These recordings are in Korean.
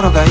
서로가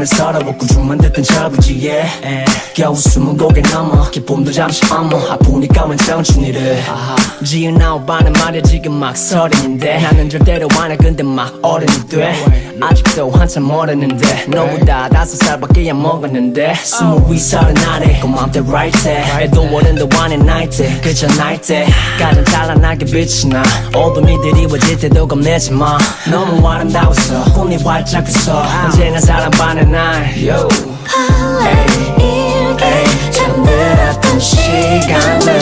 소리임을 살아보 꾸준만 듣던 자부지에. 겨우 숨은 고개 넘어 기쁨도 잠시 어머 아프니까 만장춘이를. 지은 아홉 반은 말야 지금 막 서른인데. 나는 절대로 안해 근데 막 어른이 돼. 아직도 한참 모르는데. 너보다 다섯 살밖에 안 먹었는데. 스무 위살은 아래 고맘때 right 때 해도 어른도 안해 night. 때 그저 night. 때 가장 찬란하게 빛이 나. 어둠이 드리워질 때도 겁내지 마. 너무 아름다웠어 꿈이 활짝 웃어 언제나 사랑받는 날. Yo. 일기 잠들었던 시간들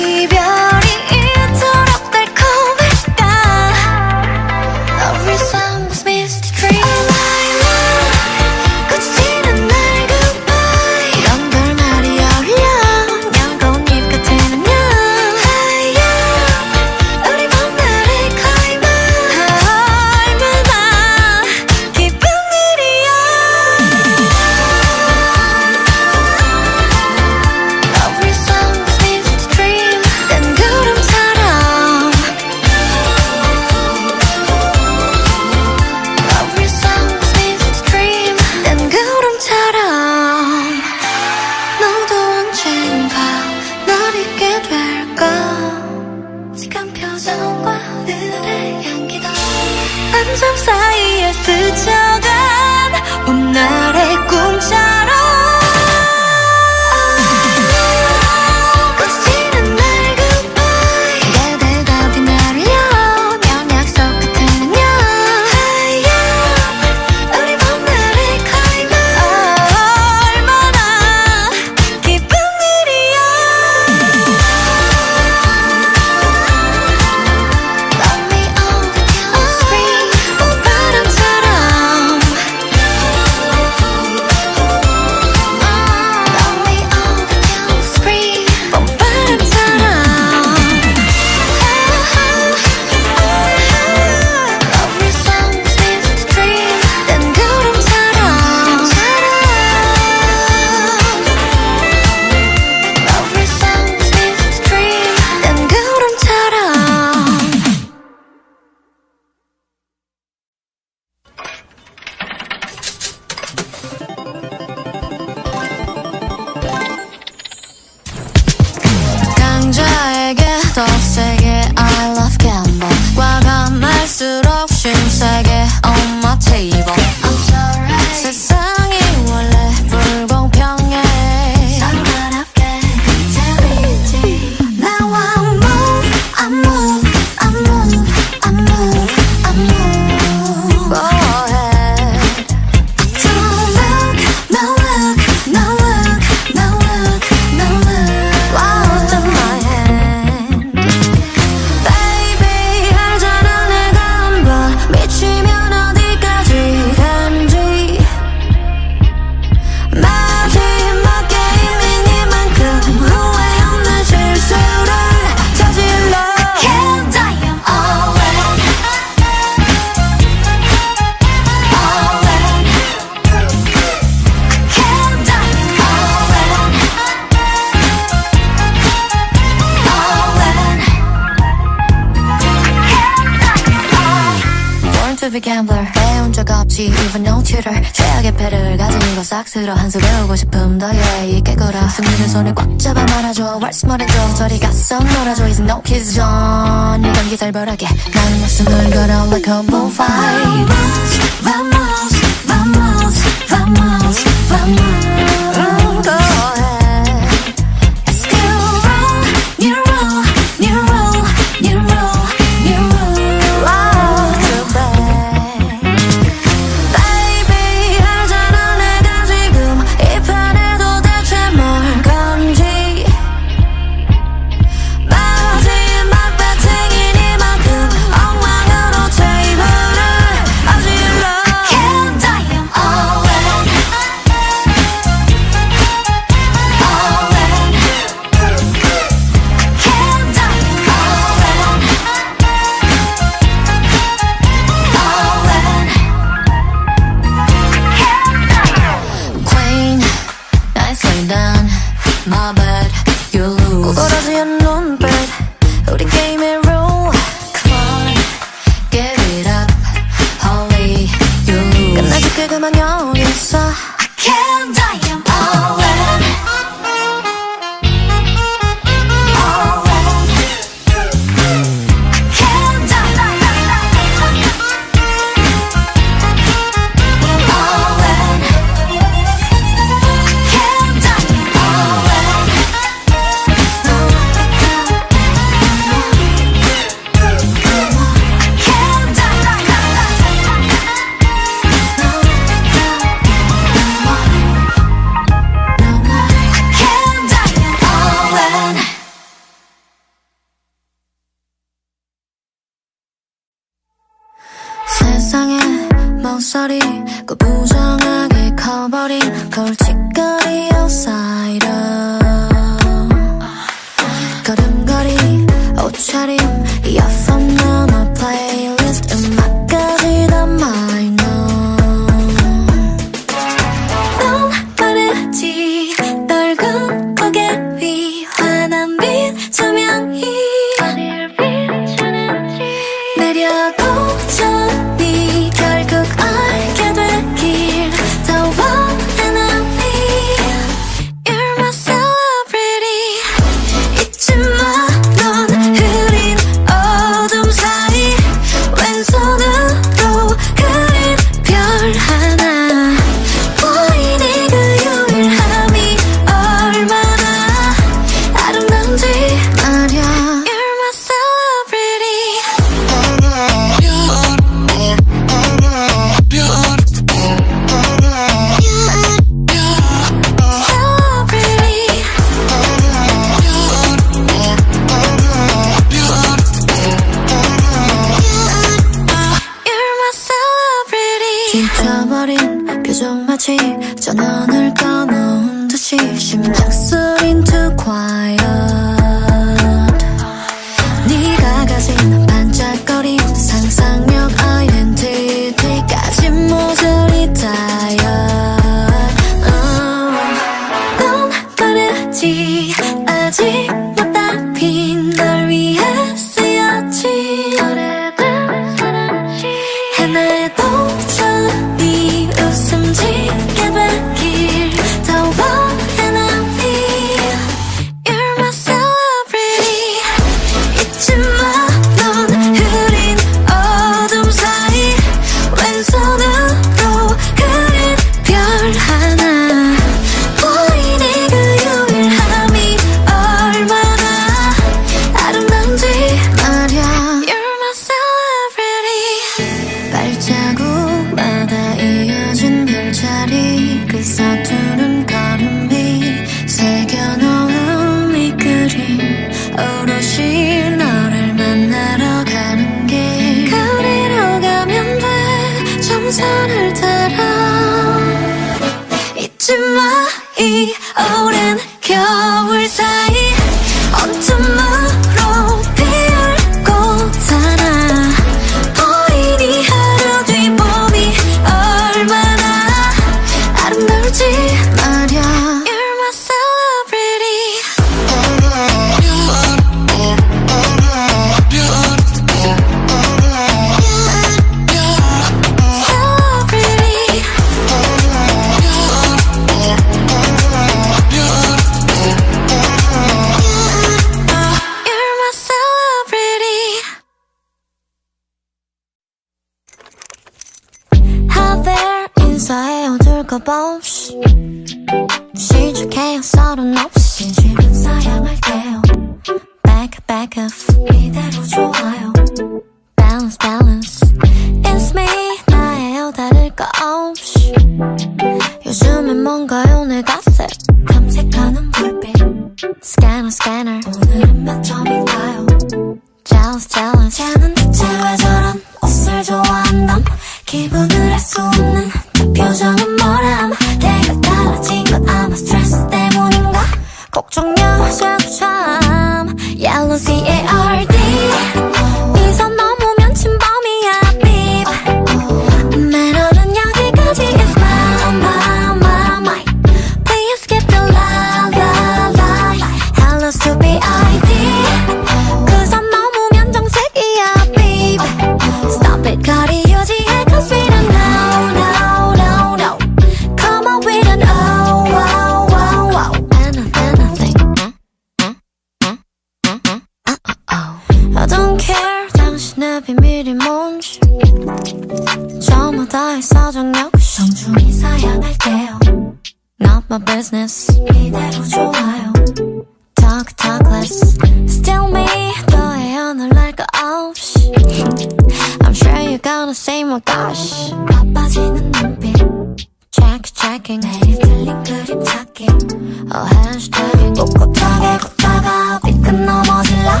talking 매일 틀린 그림 찾기. 어, oh hashtagging 꼿꼿하게 걷다가 삐끗 넘어질라.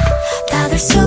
다들 수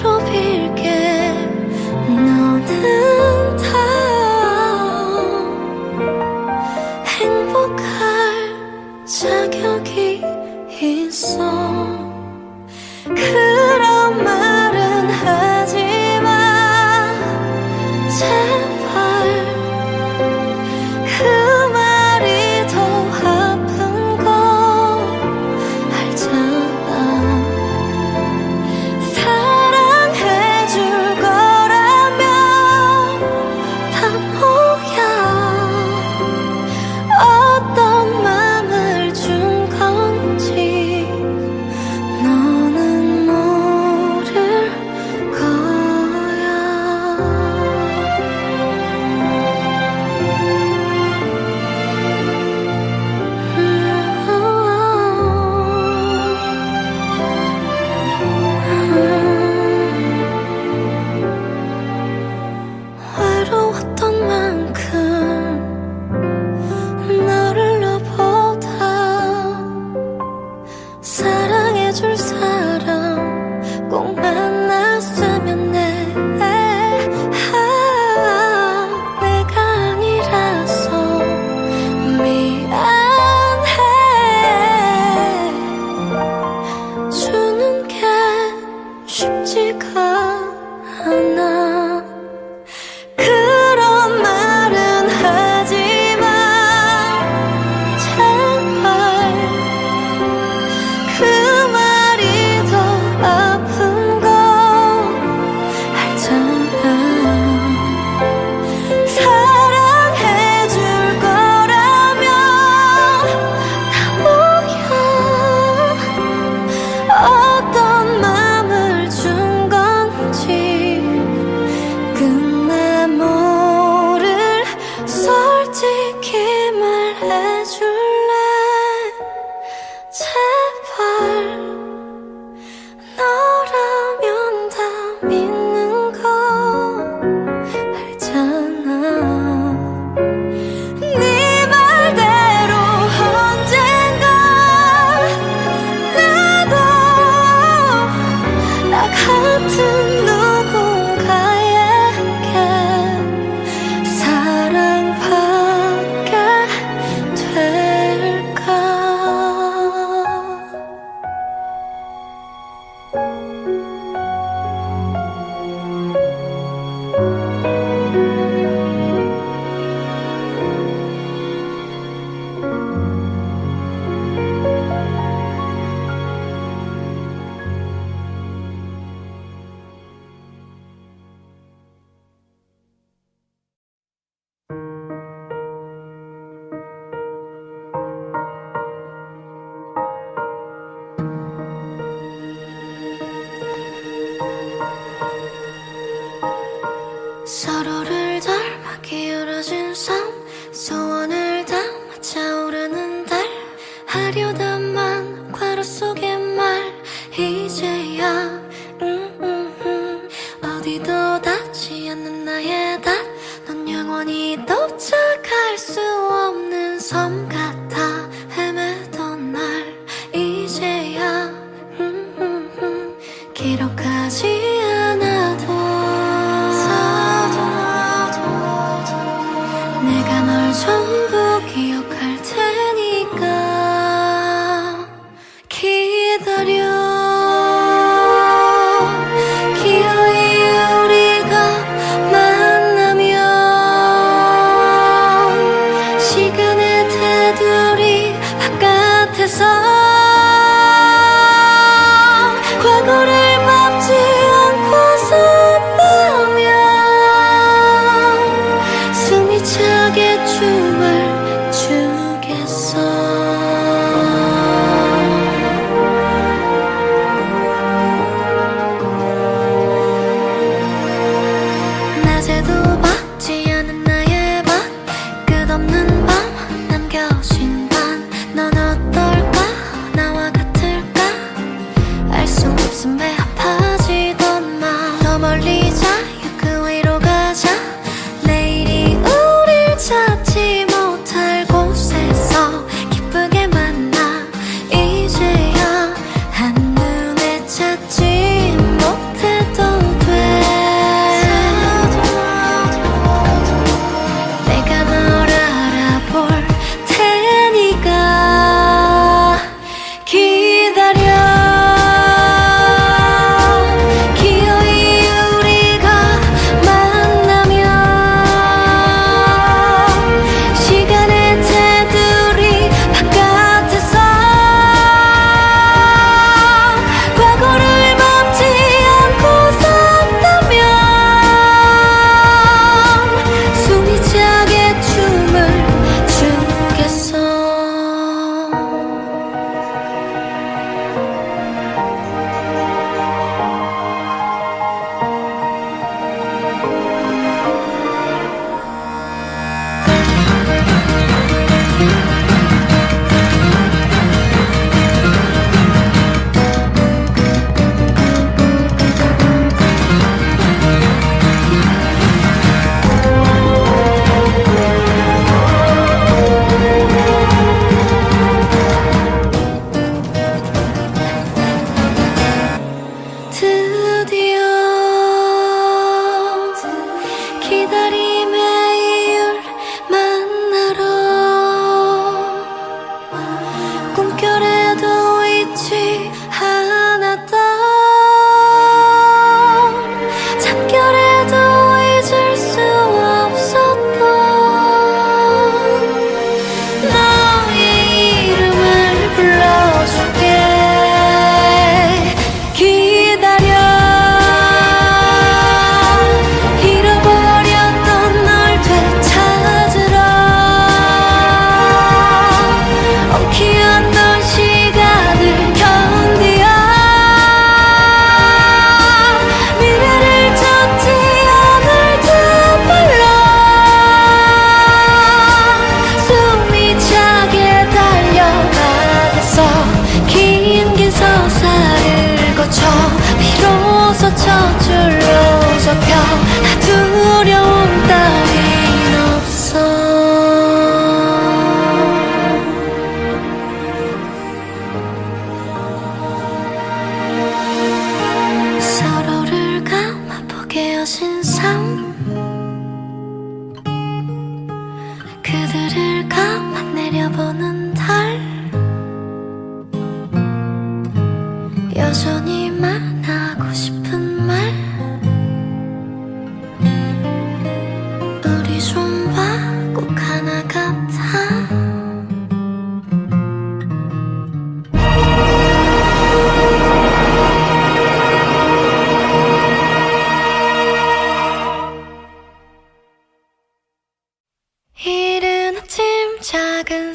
서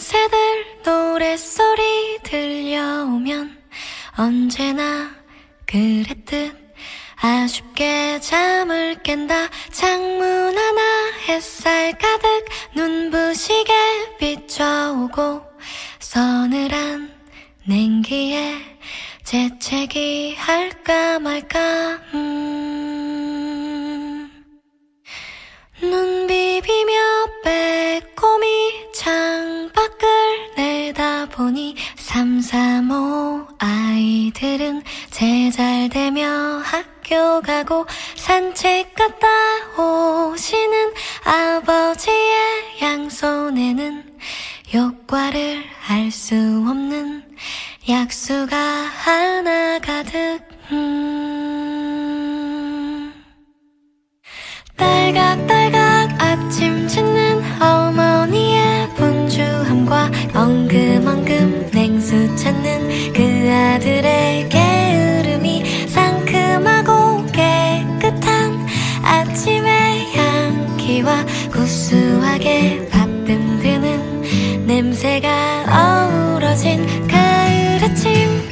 새들 노랫소리 들려오면 언제나 그랬듯 아쉽게 잠을 깬다 창문 하나 햇살 가득 눈부시게 비춰오고 서늘한 냉기에 재채기 할까 말까 음. 눈 비비며 빼꼼히 창밖 보니 335 아이들은 제잘되며 학교 가고 산책 갔다 오시는 아버지의 양손에는 욕과를 알 수 없는 약수가 하나 가득 음. 딸각딸각 아침 짓는 그만큼 냉수 찾는 그 아들의 게으름이 상큼하고 깨끗한 아침의 향기와 구수하게 밥뜸드는 냄새가 어우러진 가을 아침.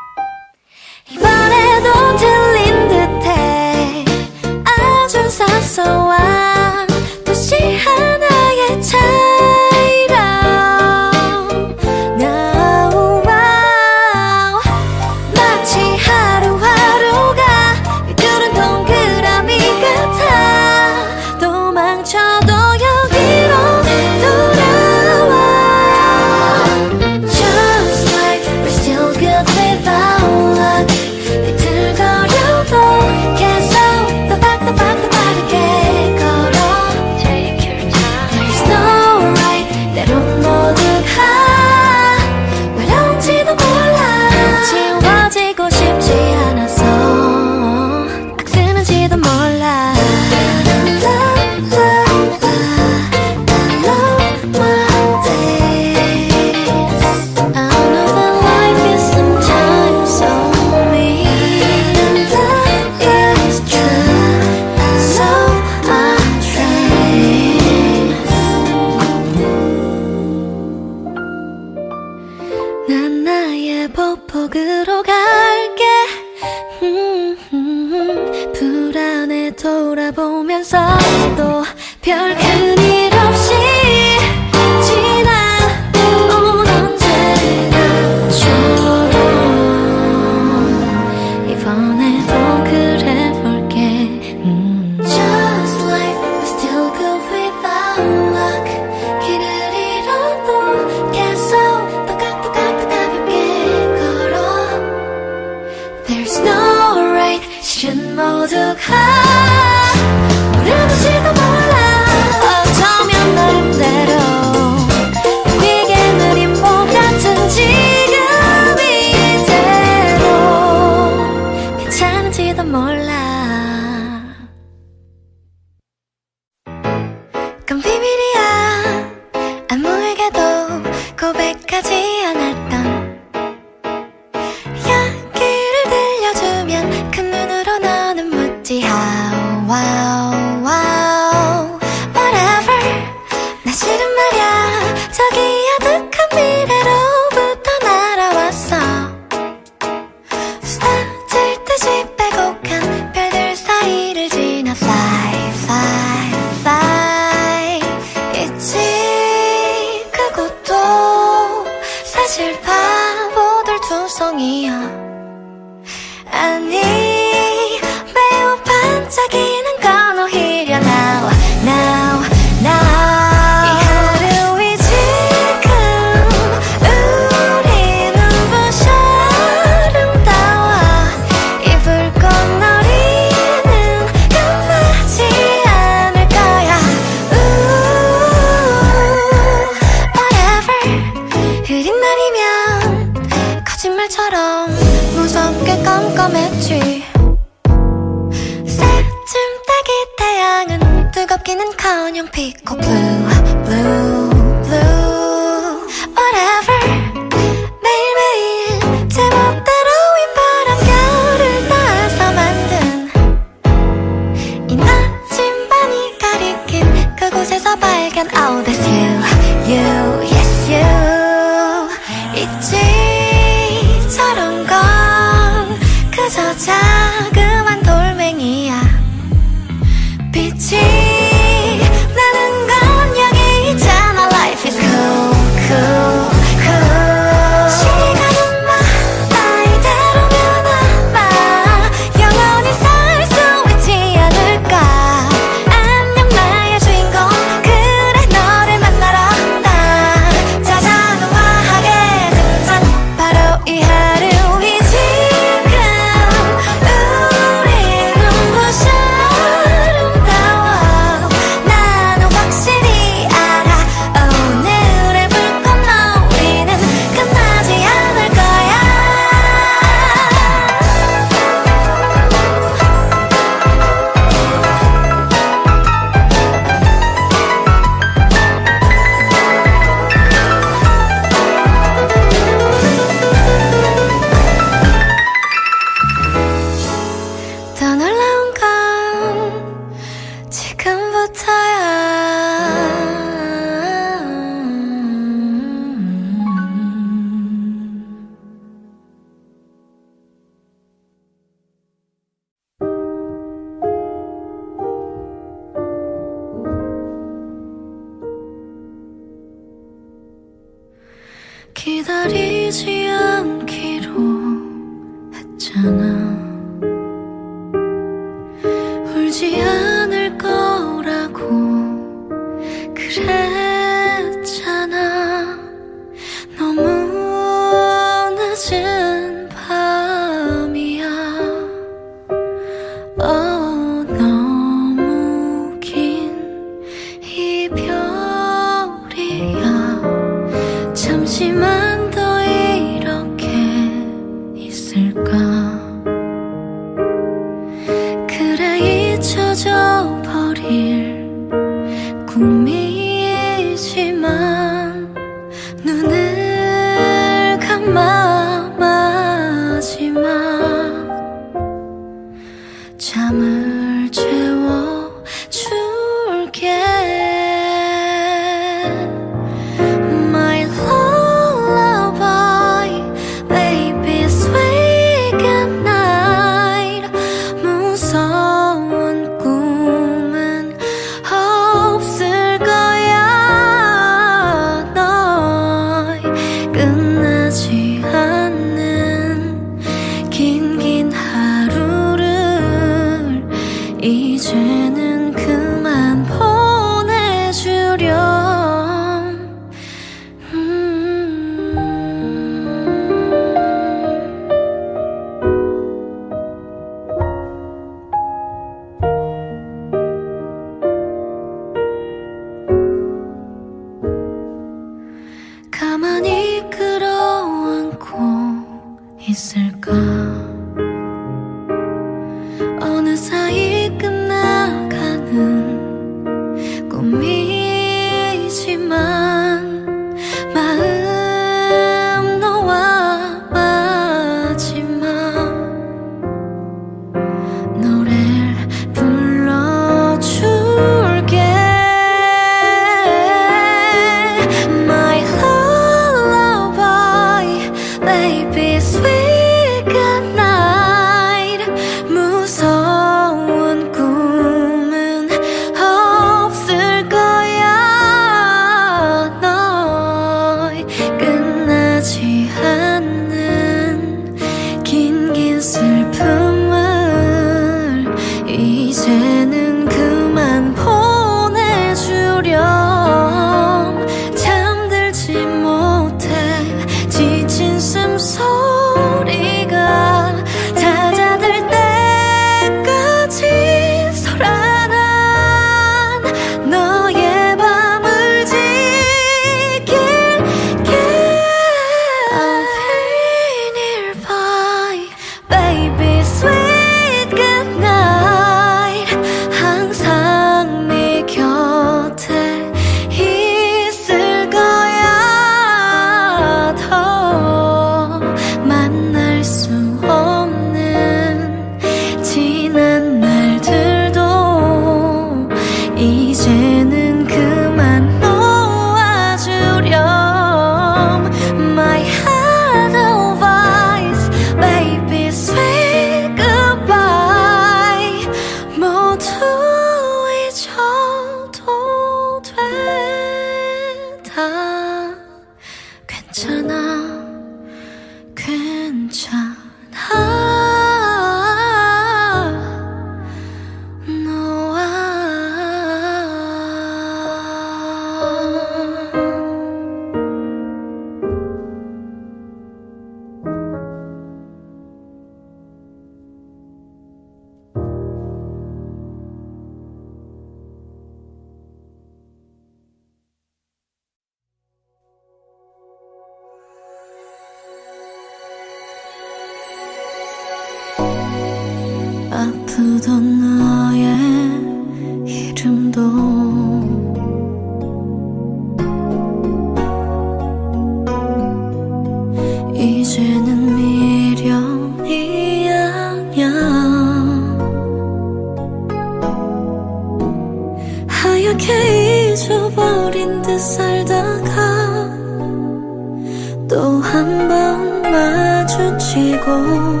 부는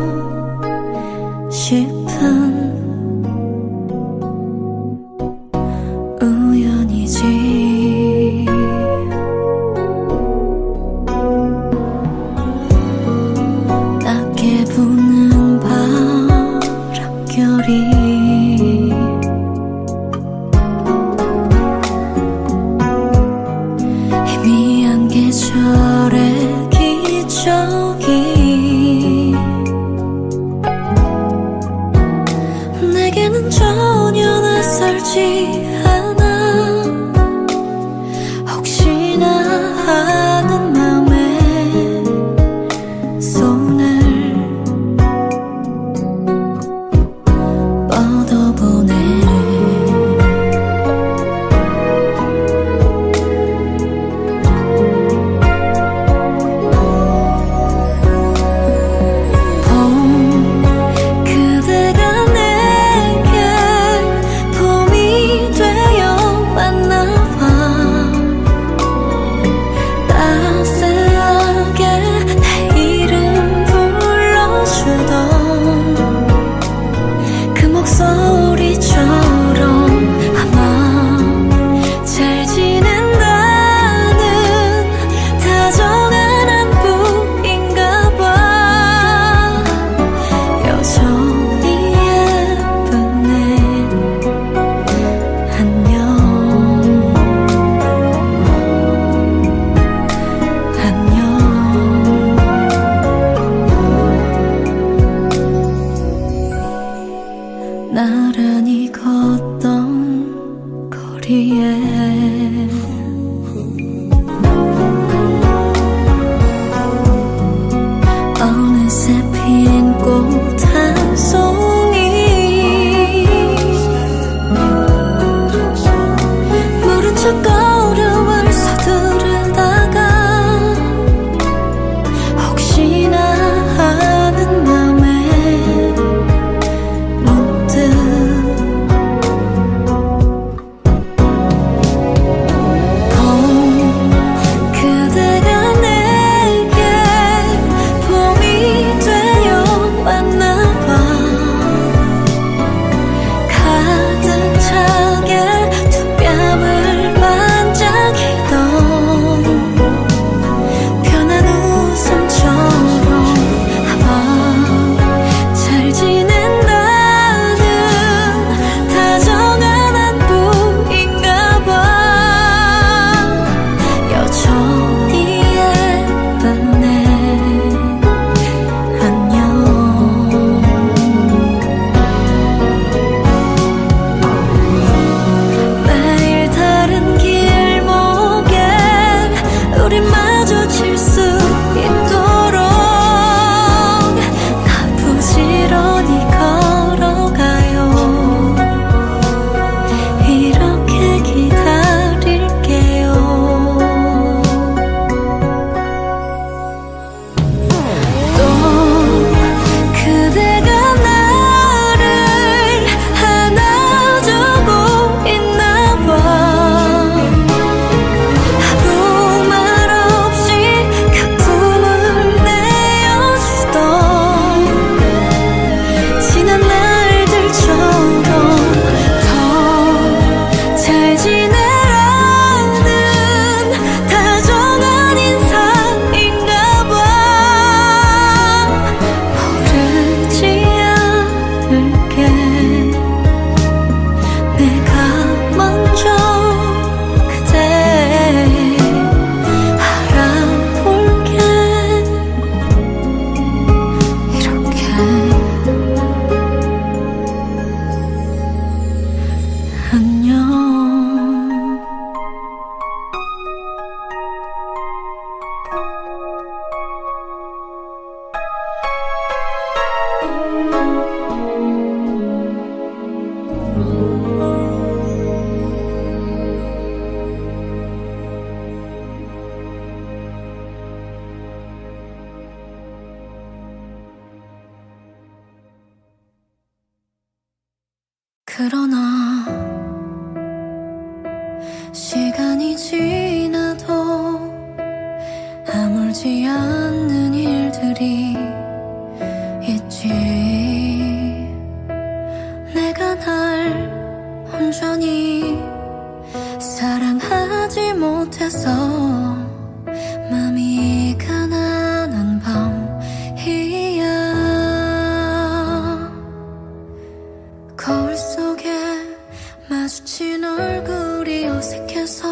밤이 되면 서